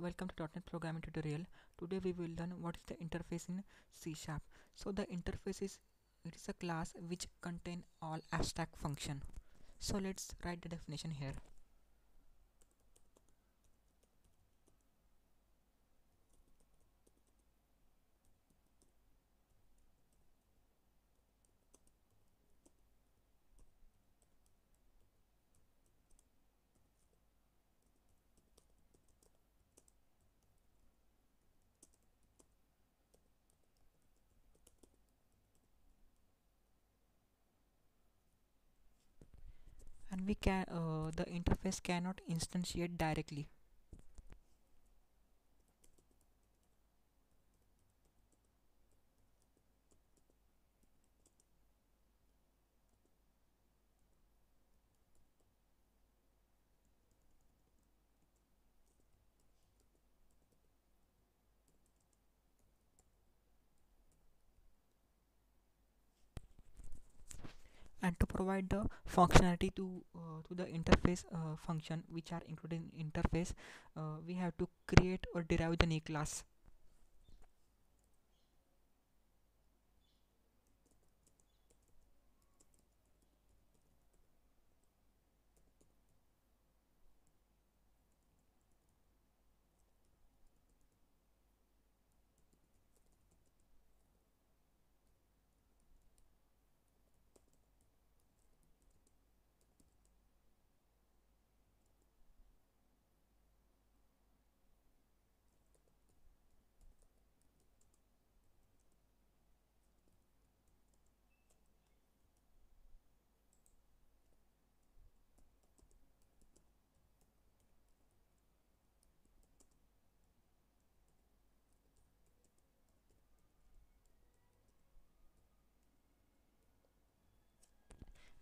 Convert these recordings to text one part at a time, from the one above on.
welcome to .NET programming tutorial. Today we will learn what is the interface in C sharp. So the interface is it is a class which contain all abstract function. So let's write the definition here we can uh, the interface cannot instantiate directly and to provide the functionality to uh, to the interface uh, function which are included in interface uh, we have to create or derive the new class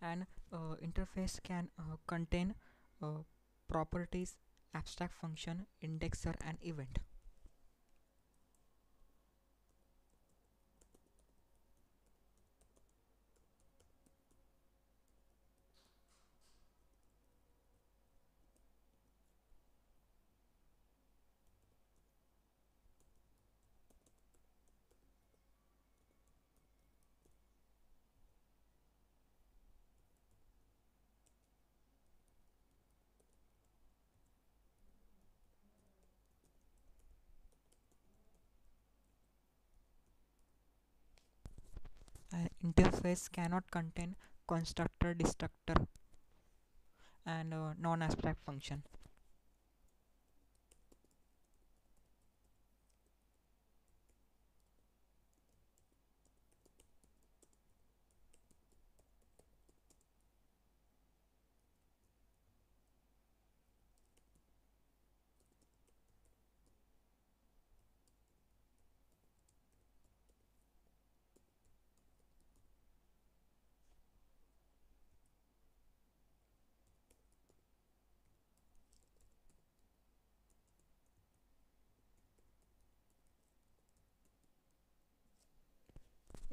and uh, interface can uh, contain uh, properties abstract function indexer and event uh, interface cannot contain constructor destructor and uh, non-abstract function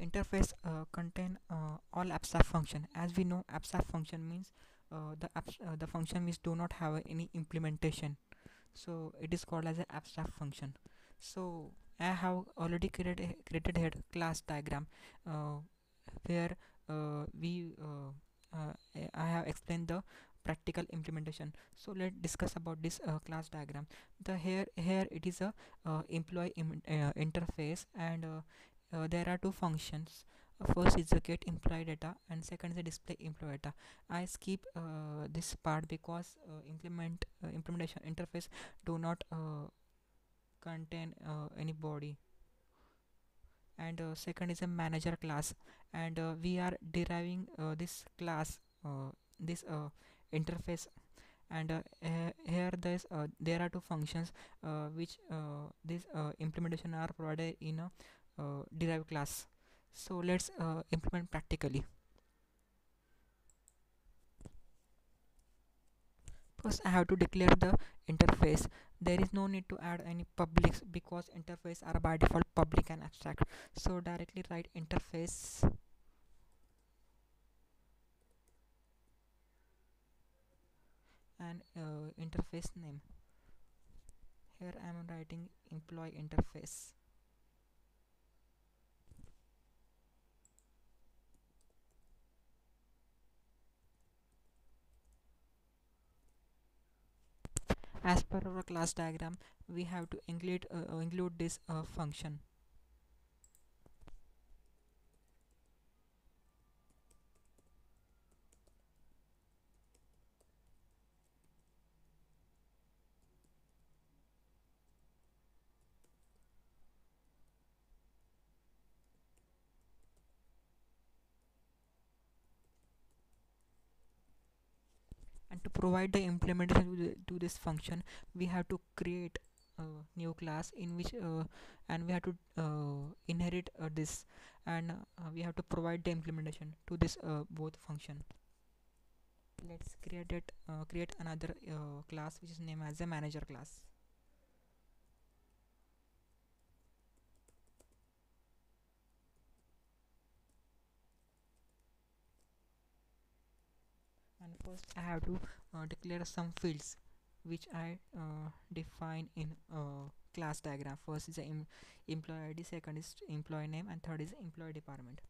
interface uh, contain uh, all abstract function. As we know abstract function means uh, the uh, the function means do not have any implementation. So it is called as an abstract function. So I have already created created here class diagram uh, where uh, we I have explained the practical implementation. So let's discuss about this uh, class diagram. The here here it is a uh, employee uh, interface and uh, there are two functions. Uh, first is the get employee data and second is the display employee data. I skip uh, this part because uh, implement uh, implementation interface do not uh, contain any body. And second is a manager class. And we are deriving this class this interface. And uh, here there's uh, there are two functions uh, which this implementation are provided in a uh, derived class. So let's uh, implement practically. First I have to declare the interface. There is no need to add any publics because interface are by default public and abstract. So directly write interface. And uh, interface name. Here I am writing employee interface as per our class diagram we have to include uh, include this uh, function provide the implementation to, this function we have to create a new class in which uh, and we have to uh, inherit uh, this and uh, we have to provide the implementation to this uh, both function. Let's create it create another class which is named as a manager class and first I have to uh, declare some fields which I uh, define in uh, class diagram. First is the em employee ID second is employee name and third is employee department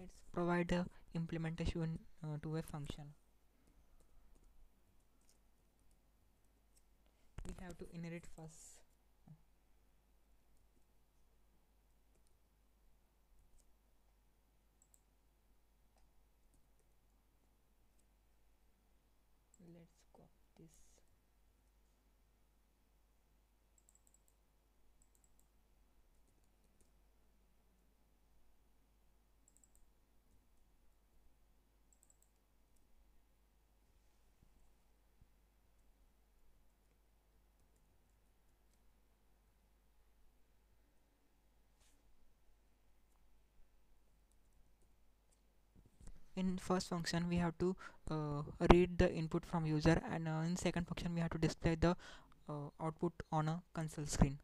let's provide a implementation uh, to a function. We have to inherit first let's copy this in first function we have to uh, read the input from user and uh, in second function we have to display the uh, output on a console screen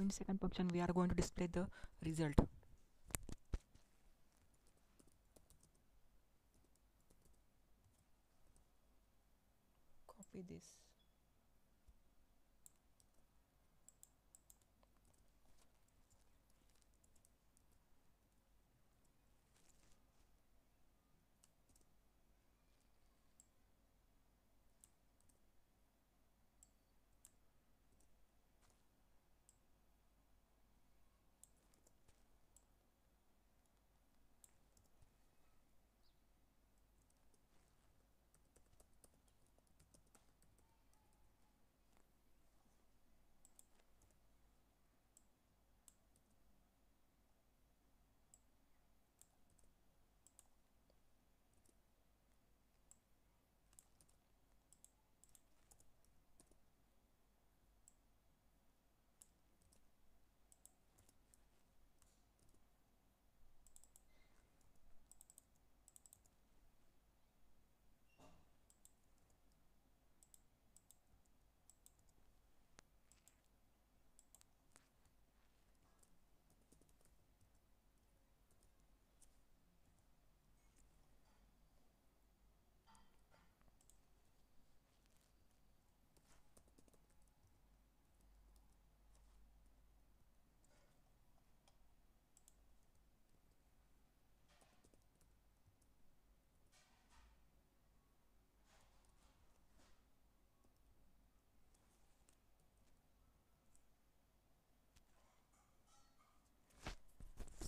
in second function we are going to display the result. Copy this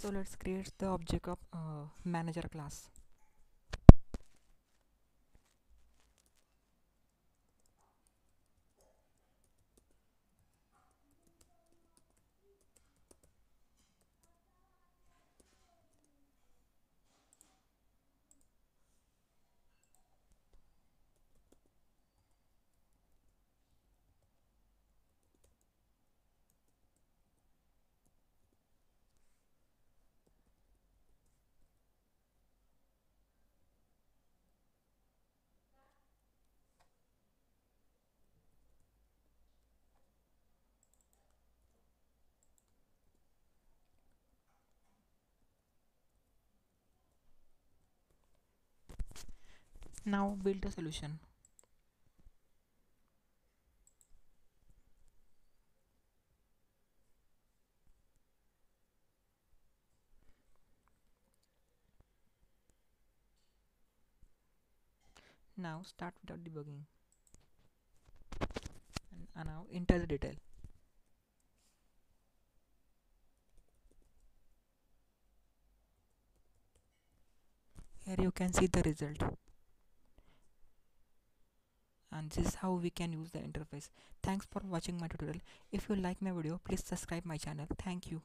so let's create the object of uh, manager class now build a solution. Now start without debugging. And uh, now enter the detail. Here you can see the result and this is how we can use the interface. Thanks for watching my tutorial. If you like my video please subscribe my channel. Thank you